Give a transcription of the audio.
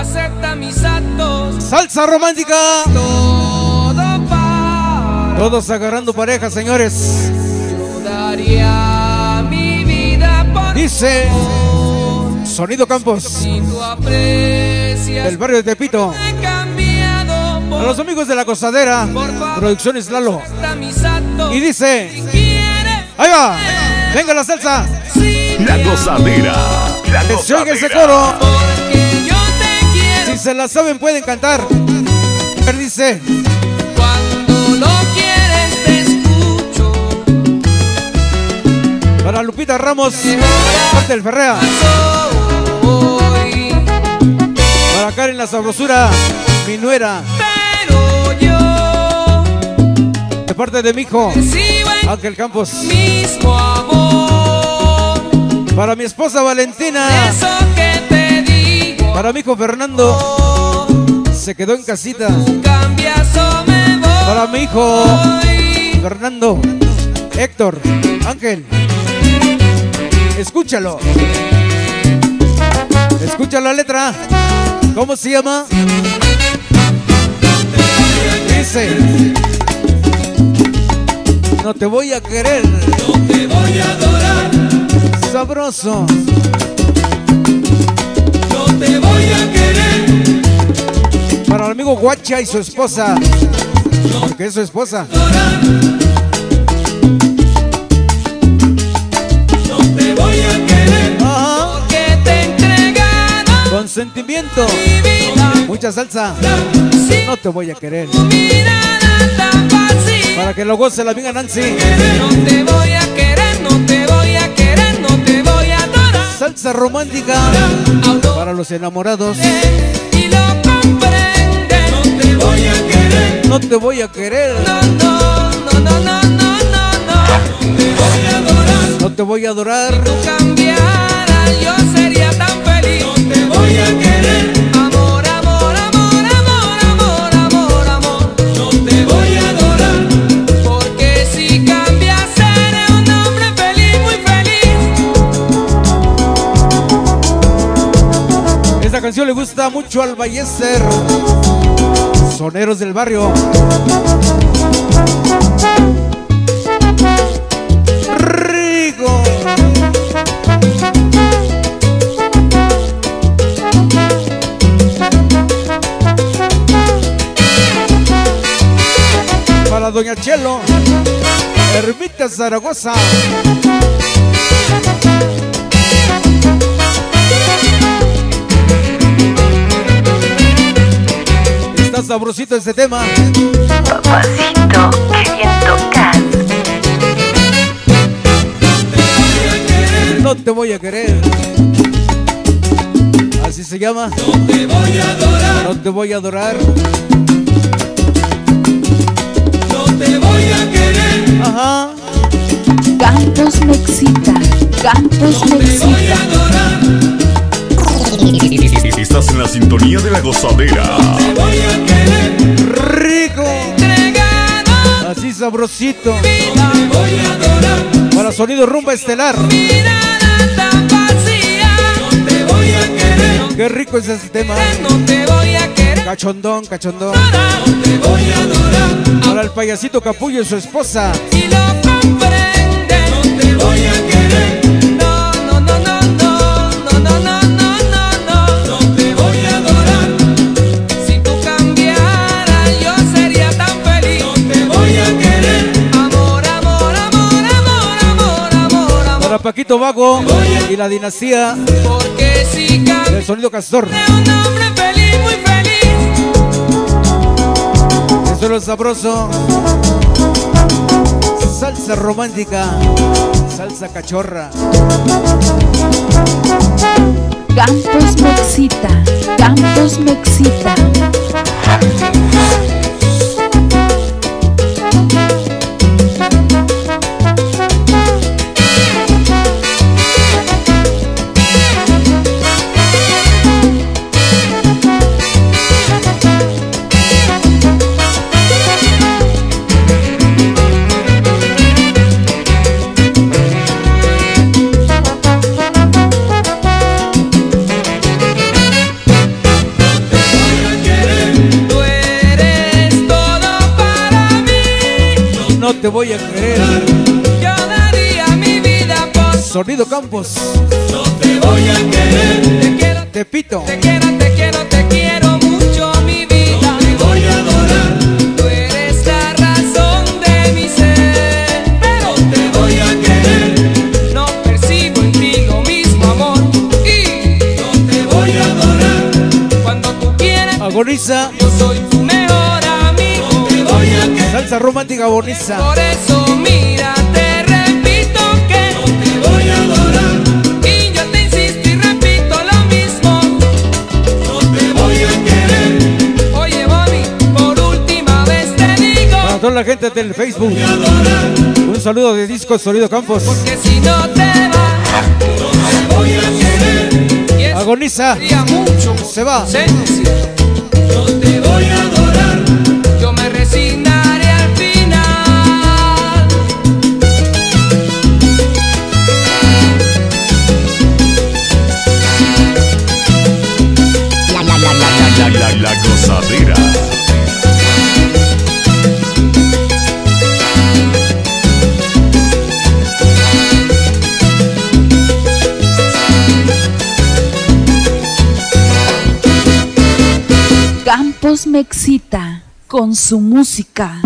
acepta mis actos. Salsa romántica. Todo para. Todos agarrando pareja, señores. Yo daría mi vida por Dice Sonido Campos del barrio de Tepito. He cambiado por. A los amigos de la cosadera. Producciones Lalo. acepta mis actos. Y dice, ahí va. Venga la salsa. La gozadera. La Que se oiga ese coro. Se la saben pueden cantar. Él dice, Cuando lo quieres te escucho. para Lupita Ramos, parte del Ferrea. Soy. Para Karen la sabrosura, mi nuera, Pero yo de parte de mi hijo, Ángel Campos. mismo amor. Para mi esposa Valentina, Eso que. Para mi hijo Fernando, se quedó en casita. Para mi hijo Fernando, Héctor, Ángel. Escúchalo. Escucha la letra. ¿Cómo se llama? Dice. No te voy a querer. No te voy a adorar. Sabroso. Te voy a querer. Para el amigo Guacha y su esposa. Porque es su esposa. No te voy a querer. Ajá. Porque te he entregado Con sentimiento. Mucha salsa. No te voy a querer. Para que lo goce la amiga Nancy. No te voy a querer, no te voy a querer, no te voy a adorar. Salsa romántica los enamorados. Y lo comprendes. No te voy a querer. No te voy a querer. No, no, no, no, no, no, no, no. Te voy a adorar. No te voy a adorar. tú cambiaras, le gusta mucho al Ballester. Soneros del barrio. Rico. Para Doña Chelo. Ermita Zaragoza. Está sabrosito este tema. Papacito, qué bien tocas. No te voy a querer. Así se llama. No te voy a adorar. No te voy a adorar. No te voy a querer. Ajá. Campos me excita, Campos me sintonía de la gozadera. Voy a querer. Rico. Entregado. Así sabrosito. Vida. Voy a adorar. Para sonido rumba estelar. Mirada tan vacía. No te voy a querer. Qué rico es este tema. No te voy a querer. Cachondón, cachondón. No te voy a adorar. Para el payasito capullo y su esposa. Y Vago y la dinastía si del sonido castor. un hombre sabroso. Salsa romántica. Salsa cachorra. Campos me excita, Campos me te voy a querer. Yo daría mi vida por Sonido Campos, No te voy a querer. Te quiero, Tepito. te quiero, te quiero, te quiero mucho, mi vida. te voy a adorar. Tú eres la razón de mi ser. Pero te voy a querer. No percibo en ti lo mismo amor. Y no te voy a adorar. Cuando tú quieras, Agoniza, yo soy tu mejor salsa romántica agoniza. Por eso mira, te repito que no te voy a adorar. Y yo te insisto y repito lo mismo. No te voy a querer. Oye, mami, por última vez te digo Para toda la gente del Facebook, un saludo de Disco Sonido Campos. Que si no te vas, no te voy a querer. Agoniza, mucho se va. Campos me excita con su música.